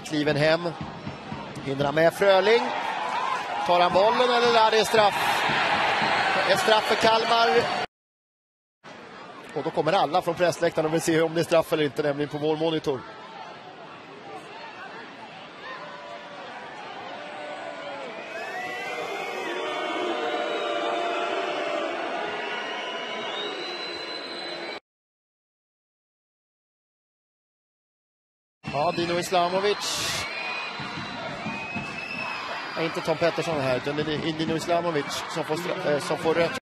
Kliven hem. Hinner han med Fröling? Tar han bollen eller är det straff? Ett straff för Kalmar. Och då kommer alla från pressläktaren och vill se om det är straff eller inte, nämligen på vår monitor. Ja, Dino Islamovic. Nej, inte Tom Pettersson här, utan det är Dino Islamovic som får, eh, som får rött.